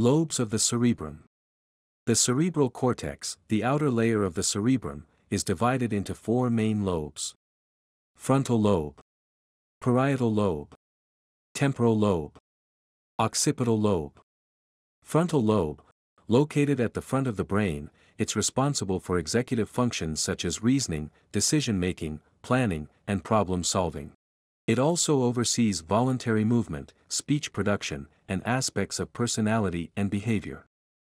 Lobes of the cerebrum. The cerebral cortex, the outer layer of the cerebrum, is divided into four main lobes. Frontal lobe. Parietal lobe. Temporal lobe. Occipital lobe. Frontal lobe, located at the front of the brain, it's responsible for executive functions such as reasoning, decision-making, planning, and problem-solving. It also oversees voluntary movement, speech production, and aspects of personality and behavior.